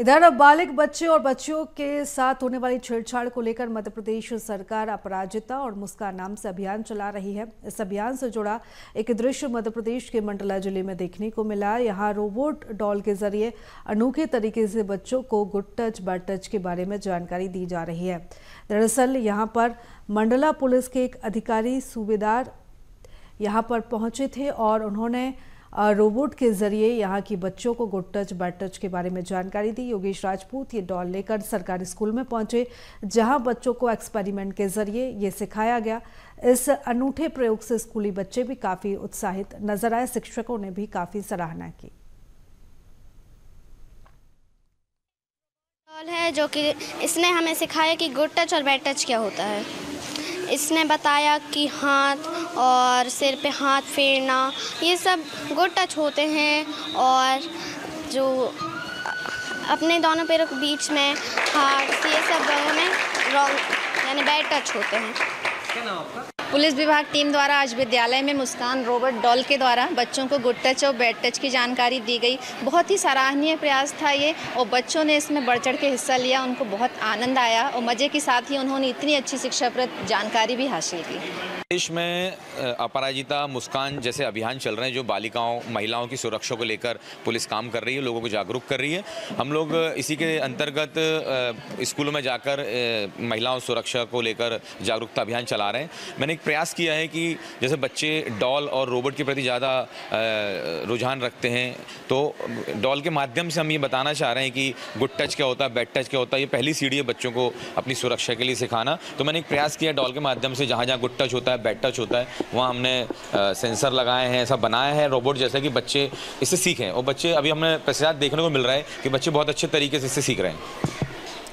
इधर बालिग बच्चे और बच्चियों के साथ होने वाली छेड़छाड़ को लेकर मध्य प्रदेश सरकार अपराजिता और मुस्कान नाम से अभियान चला रही है। इस अभियान से जुड़ा एक दृश्य मध्य प्रदेश के मंडला ज़िले में देखने को मिला। यहाँ रोबोट डॉल के ज़रिए अनोखे तरीके से बच्चों को गुड टच, बैड टच के बारे में जानकारी दी जा रही है। दरअसल यहाँ पर मंडला पुलिस के एक अधिकारी सूबेदार यहाँ पर पहुँचे थे और उन्होंने रोबोट के ज़रिए यहाँ की बच्चों को गुड टच बैड टच के बारे में जानकारी दी। योगेश राजपूत ये डॉल लेकर सरकारी स्कूल में पहुँचे, जहाँ बच्चों को एक्सपेरिमेंट के ज़रिए ये सिखाया गया। इस अनूठे प्रयोग से स्कूली बच्चे भी काफ़ी उत्साहित नज़र आए, शिक्षकों ने भी काफ़ी सराहना की। है जो कि इसने हमें सिखाया कि गुड टच और बैड टच क्या होता है। इसने बताया कि हाथ और सिर पे हाथ फेरना, ये सब गुड टच होते हैं और जो अपने दोनों पैरों के बीच में हाथ, ये सब हमें रॉन्ग यानी बैड टच होते हैं। क्या नाम आपका? पुलिस विभाग टीम द्वारा आज विद्यालय में मुस्कान रोबोट डॉल के द्वारा बच्चों को गुड टच और बैड टच की जानकारी दी गई। बहुत ही सराहनीय प्रयास था ये और बच्चों ने इसमें बढ़ चढ़ के हिस्सा लिया। उनको बहुत आनंद आया और मज़े के साथ ही उन्होंने इतनी अच्छी शिक्षाप्रद जानकारी भी हासिल की। देश में अपराजिता, मुस्कान जैसे अभियान चल रहे हैं जो बालिकाओं, महिलाओं की सुरक्षा को लेकर पुलिस काम कर रही है, लोगों को जागरूक कर रही है। हम लोग इसी के अंतर्गत स्कूलों में जाकर महिलाओं सुरक्षा को लेकर जागरूकता अभियान चला रहे हैं। मैंने एक प्रयास किया है कि जैसे बच्चे डॉल और रोबोट के प्रति ज़्यादा रुझान रखते हैं तो डॉल के माध्यम से हम ये बताना चाह रहे हैं कि गुड टच क्या होता है, बैड टच क्या होता है, ये पहली सीढ़ी है बच्चों को अपनी सुरक्षा के लिए सिखाना। तो मैंने एक प्रयास किया डॉल के माध्यम से, जहाँ जहाँ गुड टच होता है, बैड टच होता है, वहाँ हमने सेंसर लगाए हैं, ऐसा बनाया है रोबोट जैसा कि बच्चे इससे सीखें। और बच्चे अभी हमें पश्चात देखने को मिल रहा है कि बच्चे बहुत अच्छे तरीके से इससे सीख रहे हैं।